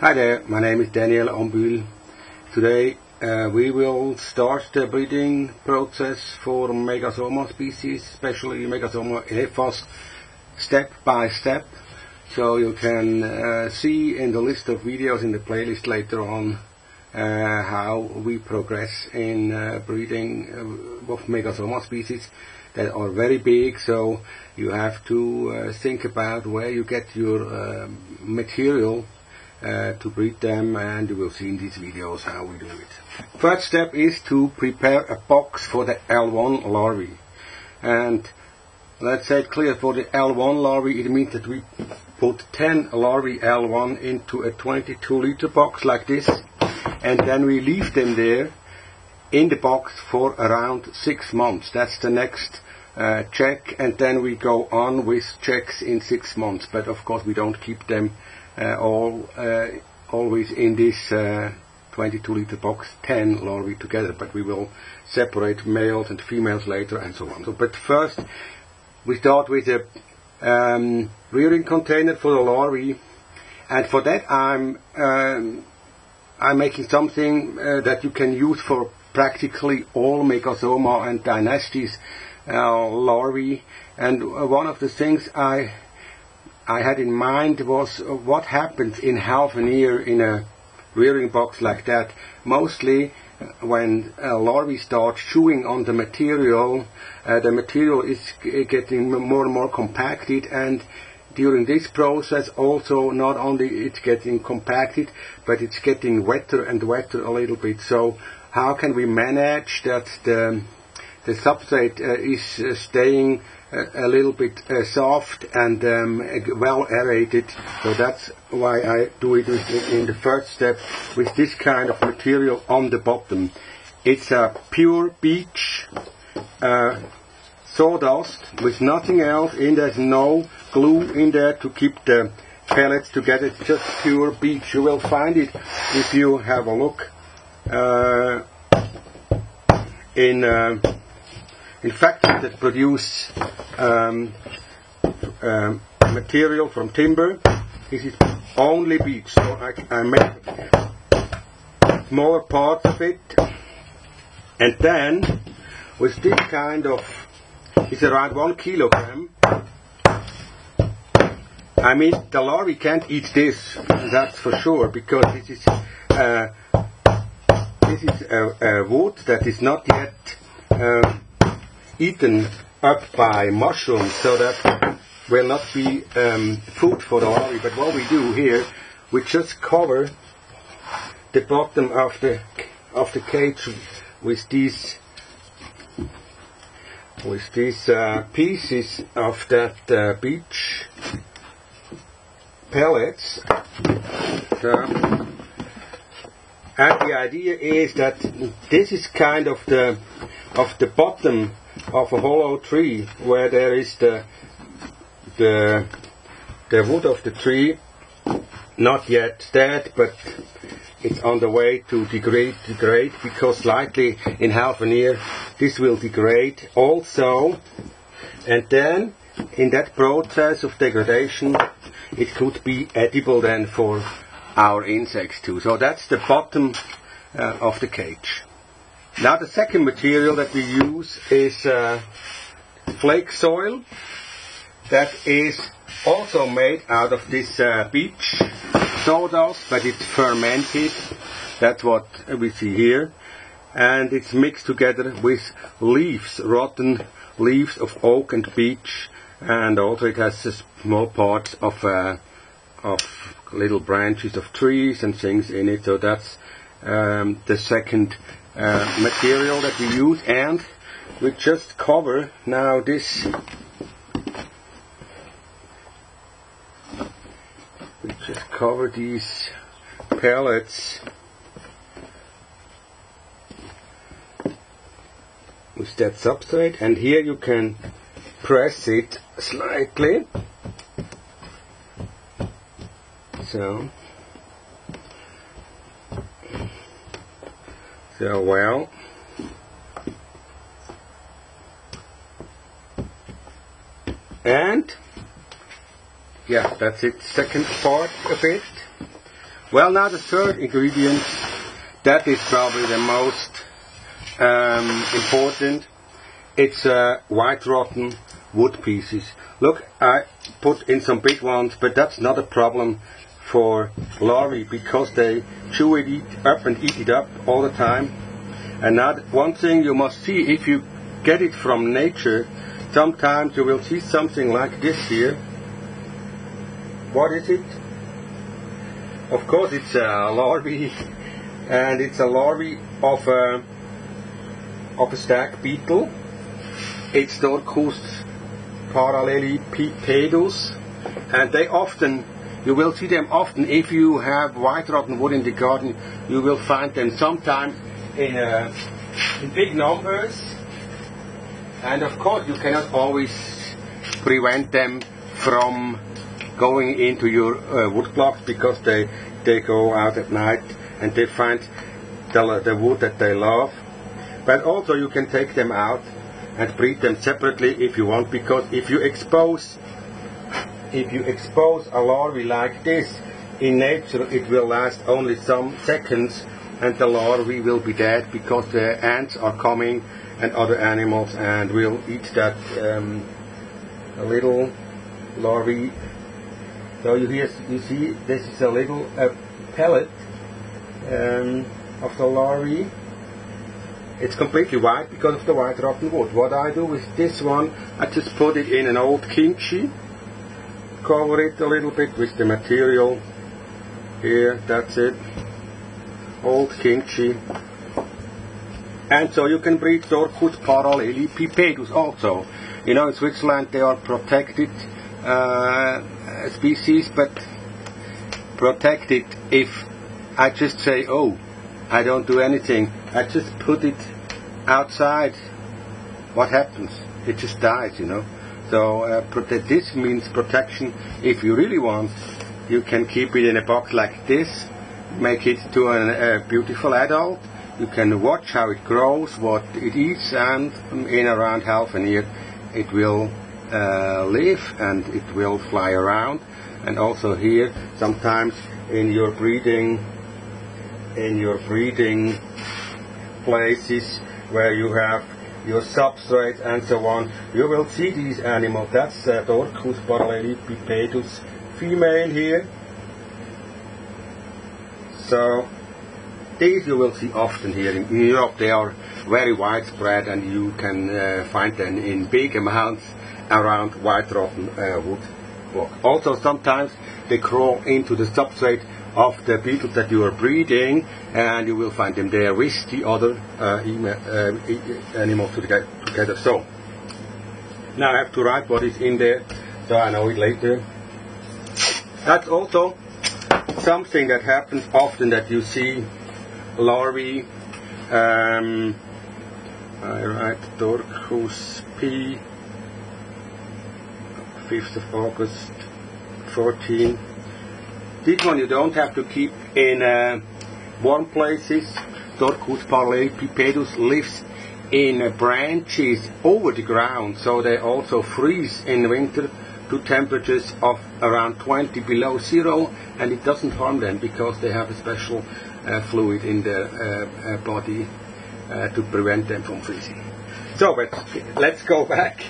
Hi there, my name is Daniel Ambuehl. Today uh, we will start the breeding process for Megasoma species, especially Megasoma elephas, step by step. So you can uh, see in the list of videos in the playlist later on uh, how we progress in uh, breeding uh, of Megasoma species that are very big. So you have to uh, think about where you get your material uh, to breed them and you will see in these videos how we do it. First step is to prepare a box for the L1 larvae. And let's say clear, for the L1 larvae it means that we put 10 larvae L1 into a 22 liter box like this and then we leave them there in the box for around six months. That's the next uh, check and then we go on with checks in six months but of course we don't keep them all uh, always in this uh, 22 liter box 10 larvae together but we will separate males and females later and so on so, but first we start with a um, rearing container for the larvae and for that I'm um, I'm making something uh, that you can use for practically all Megasoma and Dynastes uh, larvae. And uh, one of the things I I had in mind was uh, what happens in half an year in a rearing box like that. Mostly uh, when a larvae start chewing on the material, uh, the material is getting more and more compacted and during this process also not only it's getting compacted but it's getting wetter and wetter a little bit so how can we manage that the the substrate uh, is uh, staying a little bit uh, soft and um, well aerated so that's why I do it in the first step with this kind of material on the bottom it's a pure beech uh, sawdust with nothing else in there's no glue in there to keep the pellets together. It's just pure beech. You will find it if you have a look uh, in uh, in factories that produce um, um, material from timber. This is only beech, so I, I make smaller parts of it, and then with this kind of, it's around one kilogram I mean, the larvae can't eat this, that's for sure, because this is uh, this is a, a, wood that is not yet um, eaten up by mushrooms, so that will not be um, food for the larvae. But what we do here, we just cover the bottom of the of the cage with these with these uh, pieces of that uh, beech pellets. So, and the idea is that this is kind of the of the bottom of a hollow tree where there is the the the wood of the tree not yet dead but it's on the way to degrade degrade because likely in half an year this will degrade also and then in that process of degradation it could be edible then for our insects too. So that's the bottom uh, of the cage. Now the second material that we use is uh, flake soil that is also made out of this uh, beech sawdust, but it's fermented. That's what we see here. And it's mixed together with leaves, rotten leaves of oak and beech and also it has small parts of uh, of little branches of trees and things in it. So that's um, the second uh, material that we use, and we just cover now this. We just cover these pellets with that substrate, and here you can press it slightly. So, so well. And yeah, that's it. Second part of it. Well, now the third ingredient, that is probably the most um, important. It's uh, white rotten wood pieces. Look, I put in some big ones, but that's not a problem for larvae because they chew it up and eat it up all the time. And now one thing you must see if you get it from nature, sometimes you will see something like this here. What is it? Of course it's a larvae and it's a larvae of a, of a stag beetle. It's Dorcus parallelepipedus and they often you will see them often. If you have white rotten wood in the garden you will find them sometimes in, uh, in big numbers. And of course you cannot always prevent them from going into your uh, wood blocks because they, they go out at night and they find the, the wood that they love. But also you can take them out and breed them separately if you want because if you expose if you expose a larvae like this in nature it will last only some seconds and the larvae will be dead because the ants are coming and other animals and will eat that um, little larvae. So you, hear, you see this is a little pellet um, of the larvae. It's completely white because of the white rotten wood. What I do with this one, I just put it in an old kimchi, cover it a little bit with the material. Here, that's it. Old kimchi. And so you can breed Dorcus parallelepipedus also. You know, in Switzerland they are protected uh, species, but protected if I just say, oh, I don't do anything. I just put it outside. What happens? It just dies, you know. So uh, this means protection. If you really want, you can keep it in a box like this, make it to a, a beautiful adult. You can watch how it grows, what it eats, and in around half a year it will uh, live and it will fly around. And also here, sometimes in your breeding in your breeding places where you have your substrate and so on, you will see these animals. That's uh, Dorcus parallelepipedus female here. So these you will see often here in Europe. They are very widespread and you can uh, find them in big amounts around white rotten uh, wood. Also sometimes they crawl into the substrate of the beetles that you are breeding, and you will find them there with the other uh, uh, animals together. So, now I have to write what is in there, so I know it later. That's also something that happens often that you see larvae. Um, I write Dorcus P. 5th of August 14 this one you don't have to keep in uh, warm places. Dorcus parallelepipedus lives in uh, branches over the ground, so they also freeze in winter to temperatures of around 20 below zero, and it doesn't harm them because they have a special uh, fluid in their uh, uh, body uh, to prevent them from freezing. So, but let's go back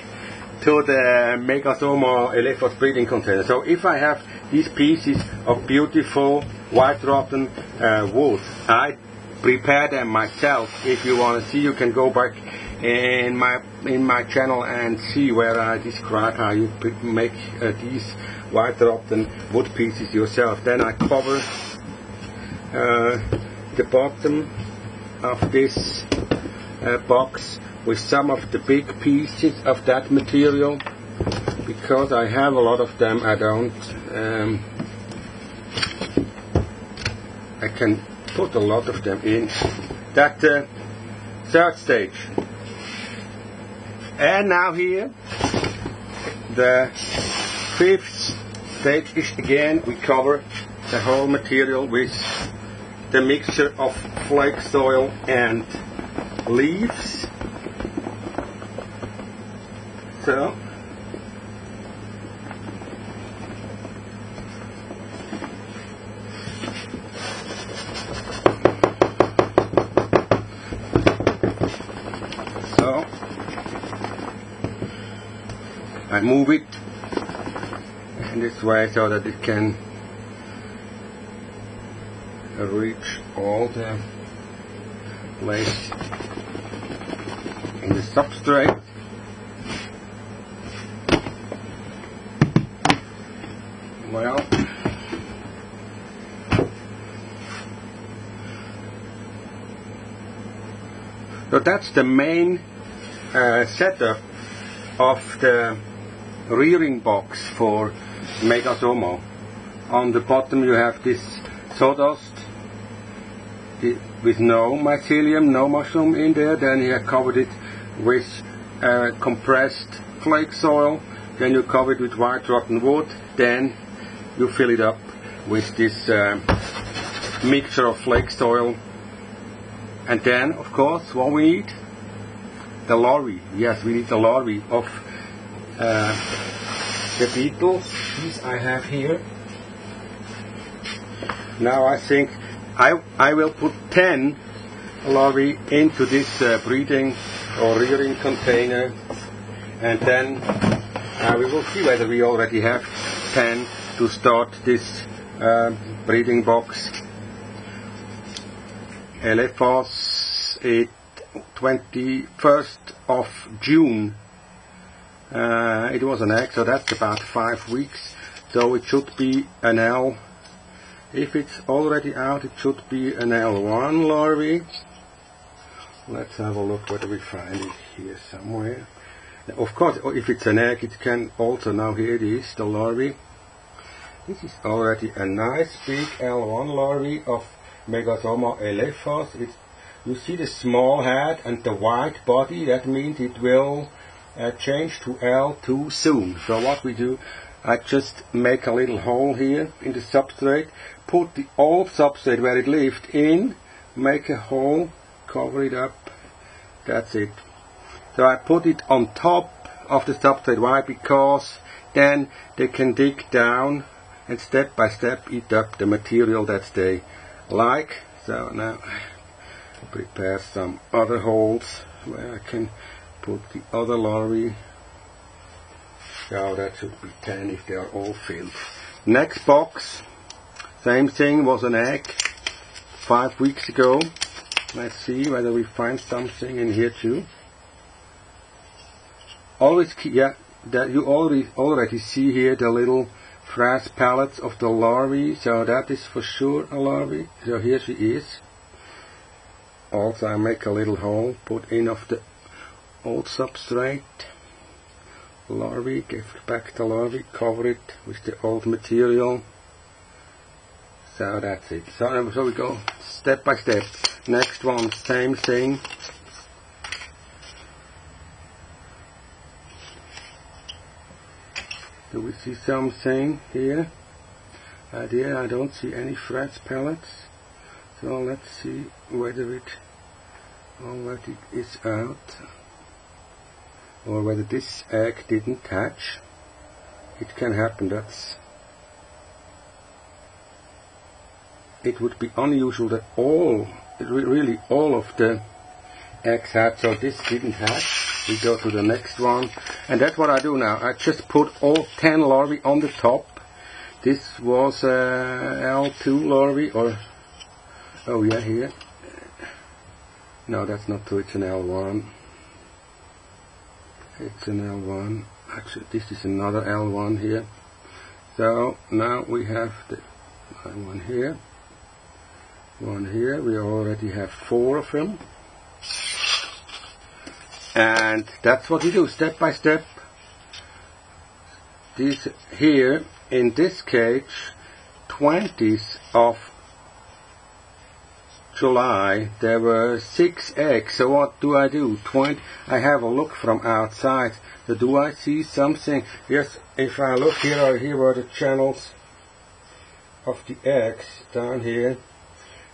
to the Megasoma elephas breeding container. So if I have these pieces of beautiful white rotten uh, wood, I prepare them myself. If you want to see, you can go back in my in my channel and see where I describe how you make uh, these white rotten wood pieces yourself. Then I cover uh, the bottom of this uh, box with some of the big pieces of that material because I have a lot of them I don't um, I can put a lot of them in that uh, third stage. And now here the fifth stage is again we cover the whole material with the mixture of flake soil and leaves. So I move it in this way so that it can reach all the place in the substrate. Well, so that's the main uh, setup of the rearing box for Megasoma. On the bottom you have this sawdust with no mycelium, no mushroom in there. Then you have covered it with uh, compressed flake soil. Then you cover it with white rotten wood. Then you fill it up with this uh, mixture of flake soil. And then, of course, what we need? The larvae. Yes, we need the larvae of uh, the beetles. These I have here. Now I think I, I will put 10 larvae into this uh, breeding or rearing container and then uh, we will see whether we already have 10 to start this uh, breeding box. Elephas, 21st of June. Uh, it was an egg, so that's about five weeks. So it should be an L if it's already out, it should be an L1 larvae. Let's have a look whether we find it here somewhere. Of course, if it's an egg, it can also, now here it is, the larvae. This is already a nice big L1 larvae of Megasoma elephas. It's, you see the small head and the white body, that means it will uh, change to L too soon. So what we do, I just make a little hole here in the substrate, put the old substrate where it lived in, make a hole, cover it up, that's it. So I put it on top of the substrate. Why? Because then they can dig down and step by step eat up the material that they like. So now prepare some other holes where I can put the other larvae so that should be 10 if they are all filled. Next box, same thing, was an egg five weeks ago. Let's see whether we find something in here too. Always keep, yeah, that you already already see here the little frass pellets of the larvae, so that is for sure a larvae. So here she is. Also I make a little hole, put in of the old substrate larvae, give back the larvae, cover it with the old material. So that's it. So, so we go step by step. Next one, same thing. Do we see something here? Uh, there I don't see any frass pellets. So let's see whether it already is out or whether this egg didn't hatch. It can happen, that's it would be unusual that all, really all of the eggs hatch, so this didn't hatch. We go to the next one, and that's what I do now. I just put all 10 larvae on the top. This was uh, L2 larvae, or, oh yeah, here. No, that's not true, it's an L1 it's an L1 actually this is another L1 here. So now we have the one here one here. We already have four of them. And that's what we do step by step. This here in this cage 20s of July, there were six eggs. So what do I do? Twenty. I have a look from outside. So do I see something? Yes, if I look here, here were the channels of the eggs down here.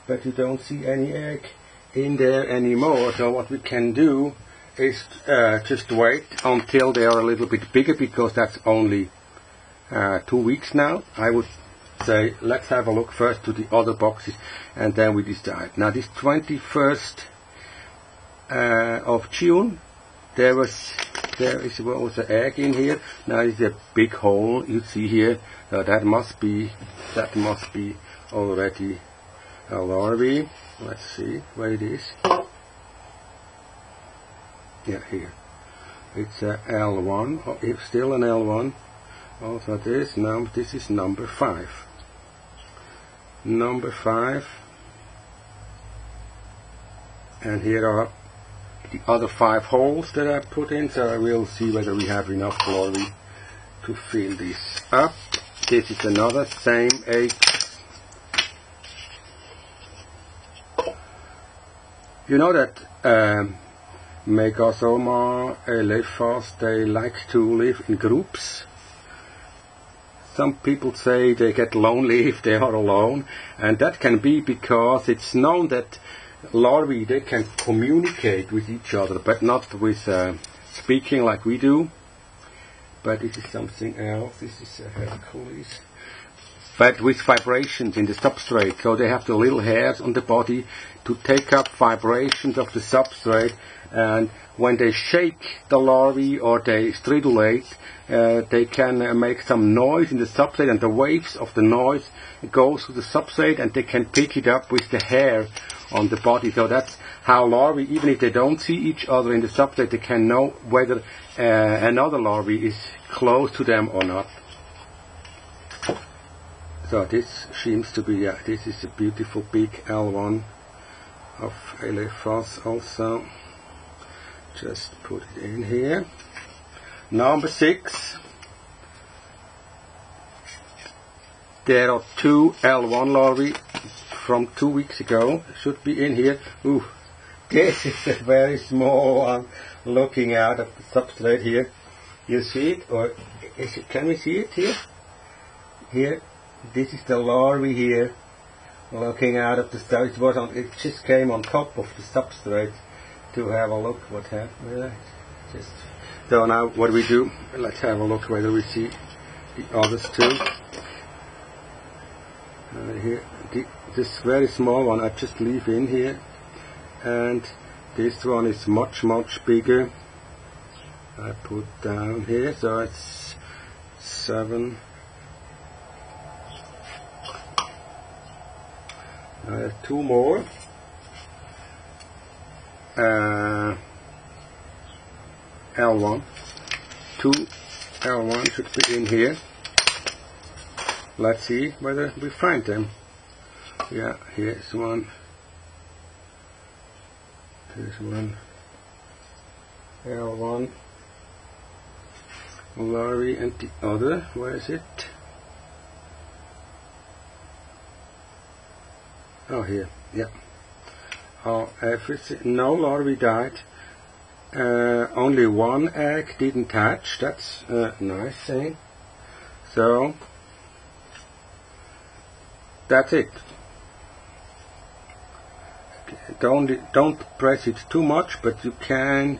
But you don't see any egg in there anymore. So what we can do is uh, just wait until they are a little bit bigger because that's only uh, two weeks now. I would say let's have a look first to the other boxes and then we decide. Now this 21st uh, of June there was there is also egg in here. Now is a big hole you see here. Uh, that must be that must be already a larvae. Let's see where it is. Yeah, here. It's a L1. Oh, it's still an L1. Also this now this is number five. Number five. And here are the other five holes that I put in, so I will see whether we have enough larvae to fill this up. This is another same egg. You know that um, Megasoma elephas, they like to live in groups. Some people say they get lonely if they are alone, and that can be because it's known that larvae they can communicate with each other, but not with uh, speaking like we do. But this is something else. This is a Hercules. But with vibrations in the substrate, so they have the little hairs on the body to take up vibrations of the substrate, and when they shake the larvae or they stridulate, uh, they can uh, make some noise in the substrate, and the waves of the noise goes to the substrate, and they can pick it up with the hair on the body. So that's how larvae, even if they don't see each other in the substrate, they can know whether uh, another larvae is close to them or not. So this seems to be, yeah, this is a beautiful big L1 of Elephas also. Just put it in here. Number six. There are two L1 larvae from two weeks ago should be in here. Ooh, this is a very small one looking out of the substrate here. You see it, or it, can we see it here? Here, this is the larvae here looking out of the substrate. It, it just came on top of the substrate to have a look what happened it. Just so now what do we do? Let's have a look whether we see the others too. Uh, here, the, this very small one I just leave in here and this one is much much bigger I put down here so it's seven uh, two more uh, L1 two L1 should be in here. Let's see whether we find them. Yeah here's one. Here's one. L1 larvae and the other where is it? Oh here. Yeah oh everything no larvae died uh, only one egg didn't hatch. That's a nice thing. So that's it. Don't don't press it too much but you can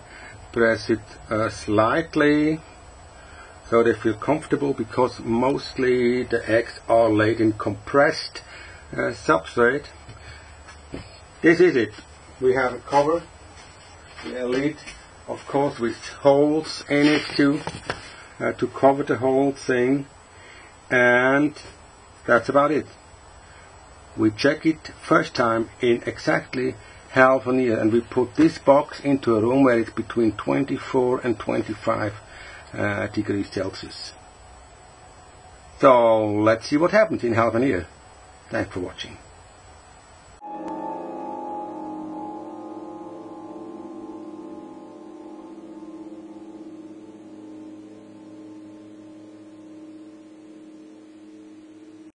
press it uh, slightly. So they feel comfortable because mostly the eggs are laid in compressed uh, substrate this is it we have a cover a lid of course with holes in it too uh, to cover the whole thing and that's about it we check it first time in exactly half an year and we put this box into a room where it's between 24 and 25 uh, degrees Celsius. So let's see what happens in half an year. Thanks for watching.